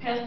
pass